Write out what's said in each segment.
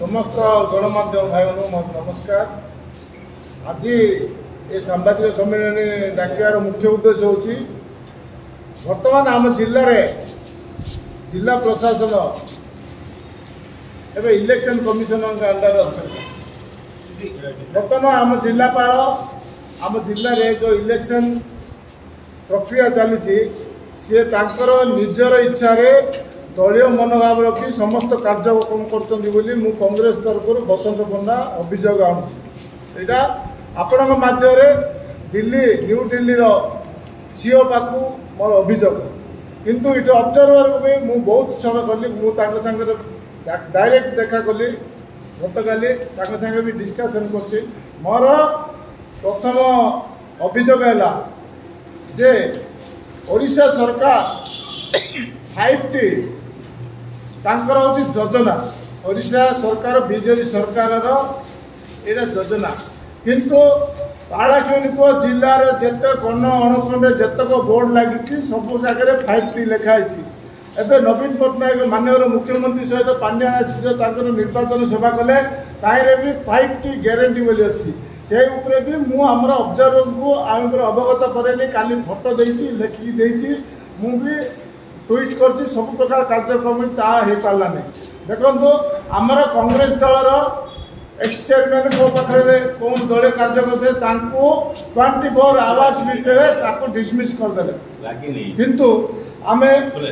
ସମସ୍ତ ଗଣମାଧ୍ୟମ ଭାଇମାନଙ୍କୁ ମୋର ନମସ୍କାର। ଆଜି ଏ ସାମ୍ବାଦିକ ସମ୍ମିଳନୀ ଡାକିବାର ମୁଖ୍ୟ ଉଦ୍ଦେଶ୍ୟ ହେଉଛି ବର୍ତ୍ତମାନ ଆମ ଜିଲ୍ଲାରେ ଜିଲ୍ଲା ପ୍ରଶାସନ ଏବେ ଇଲେକ୍ସନ କମିଶନରଙ୍କ ଅଣ୍ଡରରେ ଅଛନ୍ତି। ବର୍ତ୍ତମାନ ଆମ ଜିଲ୍ଲାପାଳ ଆମ ଜିଲ୍ଲାରେ ଯେଉଁ ଇଲେକ୍ସନ ପ୍ରକ୍ରିୟା ଚାଲିଛି ସିଏ ତାଙ୍କର ନିଜର ଇଚ୍ଛାରେ ଦଳୀୟ ମନୋଭାବ ରଖି ସମସ୍ତ କାର୍ଯ୍ୟକ୍ରମ କରୁଛନ୍ତି ବୋଲି ମୁଁ କଂଗ୍ରେସ ତରଫରୁ ବସନ୍ତ ପଣ୍ଡା ଅଭିଯୋଗ ଆଣୁଛି। ଏଇଟା ଆପଣଙ୍କ ମାଧ୍ୟମରେ ଦିଲ୍ଲୀ ନ୍ୟୁ ଦିଲ୍ଲୀର ସିଓ ପାଖକୁ ମୋର ଅଭିଯୋଗ। କିନ୍ତୁ ଏଠି ଅବଜର୍ଭରକୁ ବି ମୁଁ ବହୁତ ଥର କଲି ମୁଁ ତାଙ୍କ ସାଙ୍ଗରେ ଡାଇରେକ୍ଟ ଦେଖା କଲି ଗତକାଲି ତାଙ୍କ ସାଙ୍ଗେ ବି ଡିସ୍କସନ୍ କରୁଛି। ମୋର ପ୍ରଥମ ଅଭିଯୋଗ ହେଲା ଯେ ଓଡ଼ିଶା ସରକାର ଫାଇଭ୍ ଟି ତାଙ୍କର ହେଉଛି ଯୋଜନା। ଓଡ଼ିଶା ସରକାର ବିଜେପି ସରକାରର ଏଇଟା ଯୋଜନା। କିନ୍ତୁ ପାଳାଖେଣିପୁଅ ଜିଲ୍ଲାର ଯେତେ କୋଣ ଅଣକୋଣରେ ଯେତେକ ବୋର୍ଡ଼ ଲାଗିଛି ସବୁ ଜାଗାରେ ଫାଇଭ୍ ଟି ଲେଖା ହେଇଛି। ଏବେ ନବୀନ ପଟ୍ଟନାୟକ ମାନ୍ୟବର ମୁଖ୍ୟମନ୍ତ୍ରୀ ସହିତ ପାଣ୍ଡ୍ୟା ଆସିଛ ତାଙ୍କର ନିର୍ବାଚନ ସଭା କଲେ ତାହିଁରେ ବି ଫାଇଭ୍ ଟି ଗ୍ୟାରେଣ୍ଟି ବୋଲି ଅଛି। ସେଇ ଉପରେ ବି ମୁଁ ଆମର ଅବଜର୍ଭରଙ୍କୁ ଆମର ଅବଗତ କରେଇଲି କାଲି ଫଟୋ ଦେଇଛି ଲେଖିକି ଦେଇଛି। ମୁଁ ବି ଟ୍ୱିଟ୍ କରିଛି ସବୁ ପ୍ରକାର କାର୍ଯ୍ୟକ୍ରମ ତାହା ହେଇପାରିଲାନି। ଦେଖନ୍ତୁ ଆମର କଂଗ୍ରେସ ଦଳର ଏକ୍ସ ଚେୟାରମ୍ୟାନ୍ ମୋ ପାଖରେ କୌଣସି ଦଳୀୟ କାର୍ଯ୍ୟ କରୁଥିଲେ ତାଙ୍କୁ ଟ୍ୱେଣ୍ଟି ଫୋର୍ ଆୱାର୍ସ ଭିତରେ ତାକୁ ଡିସମିସ୍ କରିଦେଲେ। କିନ୍ତୁ ଆମେ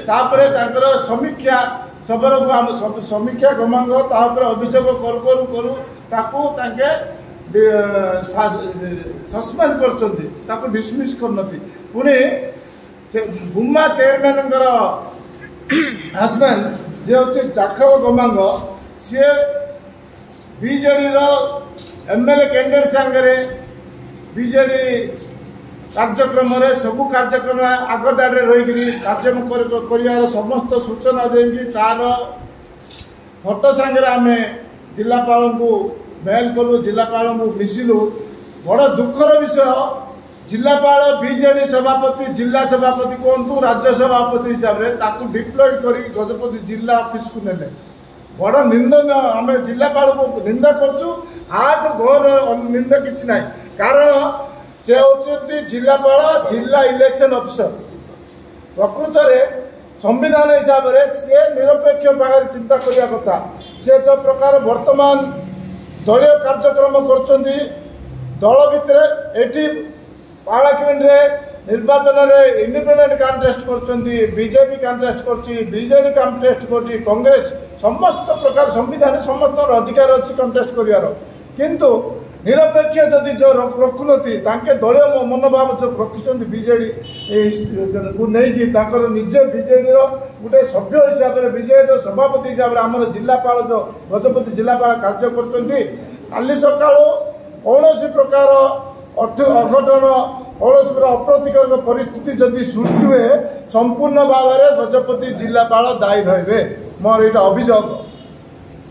ତାପରେ ତାଙ୍କର ସମୀକ୍ଷା ସବରକୁ ଆମ ସମୀକ୍ଷା ଗମାଙ୍ଗ ତା ଉପରେ ଅଭିଯୋଗ କରୁ କରୁ କରୁ ତାକୁ ତାଙ୍କେ ସସ୍ପେଣ୍ଡ କରିଛନ୍ତି ତାକୁ ଡିସମିସ୍ କରିନନ୍ତି ପୁଣି ଗୁମା ଚେୟାରମ୍ୟାନଙ୍କର ହଜବେଣ୍ଡ ଯିଏ ହେଉଛି ଜାଖବ ଗମାଙ୍ଗ ସିଏ ବିଜେଡ଼ିର ଏମ୍ ଏଲ୍ ଏ କ୍ୟାଣ୍ଡିଡେଟ୍ ସାଙ୍ଗରେ ବିଜେଡ଼ି କାର୍ଯ୍ୟକ୍ରମରେ ସବୁ କାର୍ଯ୍ୟକ୍ରମ ଆଗ ରହିକରି କାର୍ଯ୍ୟ କରିବାର ସମସ୍ତ ସୂଚନା ଦେଇକି ତାର ଫଟୋ ସାଙ୍ଗରେ ଆମେ ଜିଲ୍ଲାପାଳଙ୍କୁ ମେଲ୍ କଲୁ ଜିଲ୍ଲାପାଳଙ୍କୁ ମିଶିଲୁ। ବଡ଼ ଦୁଃଖର ବିଷୟ ଜିଲ୍ଲାପାଳ ବିଜେଡି ସଭାପତି ଜିଲ୍ଲା ସଭାପତି କୁହନ୍ତୁ ରାଜ୍ୟ ସଭାପତି ହିସାବରେ ତାକୁ ଡିପ୍ଲୟ କରି ଗଜପତି ଜିଲ୍ଲା ଅଫିସକୁ ନେଲେ ବଡ଼ ନିନ୍ଦନୀୟ ଆମେ ଜିଲ୍ଲାପାଳକୁ ନିନ୍ଦା କରୁଛୁ ଆଠ ଘୋର ନିନ୍ଦା କିଛି ନାହିଁ କାରଣ ସେ ହେଉଛନ୍ତି ଜିଲ୍ଲାପାଳ ଜିଲ୍ଲା ଇଲେକ୍ସନ ଅଫିସର ପ୍ରକୃତରେ ସମ୍ବିଧାନ ହିସାବରେ ସିଏ ନିରପେକ୍ଷ ଭାବରେ ଚିନ୍ତା କରିବା କଥା ସେ ଯେଉଁ ପ୍ରକାର ବର୍ତ୍ତମାନ ଦଳୀୟ କାର୍ଯ୍ୟକ୍ରମ କରୁଛନ୍ତି ଦଳ ଭିତରେ ଏଠି ପାର୍ଲାମେଣ୍ଟରେ ନିର୍ବାଚନରେ ଇଣ୍ଡିପେଣ୍ଡେଣ୍ଟ କଣ୍ଟେଷ୍ଟ କରୁଛନ୍ତି ବିଜେପି କଣ୍ଟେଷ୍ଟ କରୁଛି ବିଜେଡି କଣ୍ଟେଷ୍ଟ କରୁଛି କଂଗ୍ରେସ ସମସ୍ତ ପ୍ରକାର ସମ୍ବିଧାନରେ ସମସ୍ତଙ୍କର ଅଧିକାର ଅଛି କଣ୍ଟେଷ୍ଟ କରିବାର କିନ୍ତୁ ନିରପେକ୍ଷ ଯଦି ଯେଉଁ ରଖୁନନ୍ତି ତାଙ୍କେ ଦଳୀୟ ମନୋଭାବ ଯେଉଁ ରଖିଛନ୍ତି ବିଜେଡ଼ିକୁ ନେଇକି ତାଙ୍କର ନିଜେ ବିଜେଡ଼ିର ଗୋଟେ ସଭ୍ୟ ହିସାବରେ ବିଜେଡ଼ିର ସଭାପତି ହିସାବରେ ଆମର ଜିଲ୍ଲାପାଳ ଯେଉଁ ଗଜପତି ଜିଲ୍ଲାପାଳ କାର୍ଯ୍ୟ କରୁଛନ୍ତି କାଲି ସକାଳୁ କୌଣସି ପ୍ରକାର ଅଘଟଣ କୌଣସି ଅପ୍ରତିକର ପରିସ୍ଥିତି ଯଦି ସୃଷ୍ଟି ହୁଏ ସମ୍ପୂର୍ଣ୍ଣ ଭାବରେ ଗଜପତି ଜିଲ୍ଲାପାଳ ଦାୟୀ ରହିବେ। ମୋର ଏଇଟା ଅଭିଯୋଗ।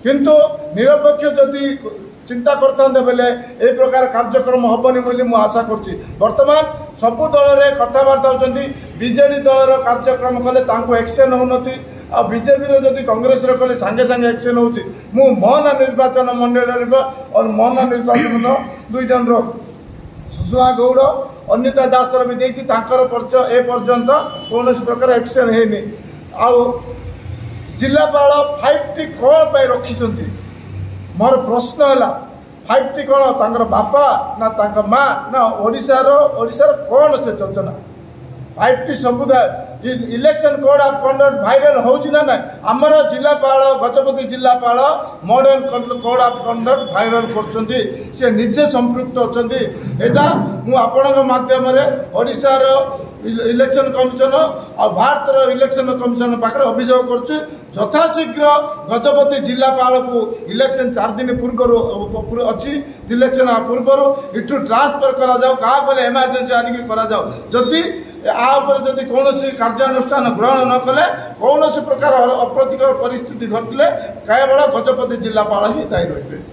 କିନ୍ତୁ ନିରପେକ୍ଷ ଯଦି ଚିନ୍ତା କରିଥାନ୍ତେ ବେଲେ ଏ ପ୍ରକାର କାର୍ଯ୍ୟକ୍ରମ ହେବନି ବୋଲି ମୁଁ ଆଶା କରୁଛି। ବର୍ତ୍ତମାନ ସବୁ ଦଳରେ କଥାବାର୍ତ୍ତା ହେଉଛନ୍ତି। ବିଜେଡ଼ି ଦଳର କାର୍ଯ୍ୟକ୍ରମ କଲେ ତାଙ୍କୁ ଏକ୍ସନ୍ ହେଉନନ୍ତି ଆଉ ବିଜେପିର ଯଦି କଂଗ୍ରେସର କଲେ ସାଙ୍ଗେ ସାଙ୍ଗେ ଏକ୍ସନ୍ ହେଉଛି। ମୁଁ ମୋହନା ନିର୍ବାଚନ ମଣ୍ଡଳୀରେ ମୋହନା ନିର୍ବାଚନ ଦୁଇ ଜଣର ସୁଷମା ଗୌଡ଼ ଅନିତା ଦାସର ବି ଦେଇଛି ତାଙ୍କର ଏ ପର୍ଯ୍ୟନ୍ତ କୌଣସି ପ୍ରକାର ଏକ୍ସନ୍ ହେଇନି। ଆଉ ଜିଲ୍ଲାପାଳ ଫାଇଭ୍ ଟି କ'ଣ ପାଇଁ ରଖିଛନ୍ତି। ମୋର ପ୍ରଶ୍ନ ହେଲା ଫାଇଭ୍ ଟି କ'ଣ ତାଙ୍କର ବାପା ନା ତାଙ୍କ ମା ନା ଓଡ଼ିଶାର ଓଡ଼ିଶାର କ'ଣ ସେ ଯୋଜନା? ଫାଇଭ୍ ଟି ସମୁଦାୟ election code of conduct viral ହେଉଛି ନା ନାହିଁ ଆମର ଜିଲ୍ଲାପାଳ ଗଜପତି ଜିଲ୍ଲାପାଳ modern code of conduct viral କରୁଛନ୍ତି। ସେ ନିଜେ ସମ୍ପୃକ୍ତ ଅଛନ୍ତି। ଏଇଟା ମୁଁ ଆପଣଙ୍କ ମାଧ୍ୟମରେ ଓଡ଼ିଶାର ଇଲେକ୍ସନ କମିଶନ ଆଉ ଭାରତର ଇଲେକ୍ସନ କମିଶନ ପାଖରେ ଅଭିଯୋଗ କରୁଛି। ଯଥାଶୀଘ୍ର ଗଜପତି ଜିଲ୍ଲାପାଳକୁ ଇଲେକ୍ସନ ଚାରି ଦିନ ପୂର୍ବରୁ ଅଛି ଇଲେକ୍ସନ ପୂର୍ବରୁ ଏଠୁ ଟ୍ରାନ୍ସଫର କରାଯାଉ। କାହାକୁ ଏମର୍ଜେନ୍ସି ଆଣିକି କରାଯାଉ। ଯଦି ଆ ଉପରେ ଯଦି କୌଣସି କାର୍ଯ୍ୟାନୁଷ୍ଠାନ ଗ୍ରହଣ ନ କଲେ କୌଣସି ପ୍ରକାର ଅପ୍ରତିକର ପରିସ୍ଥିତି ଘଟିଲେ କେବଳ ଗଜପତି ଜିଲ୍ଲାପାଳ ହିଁ ଦାୟୀ ରହିବେ।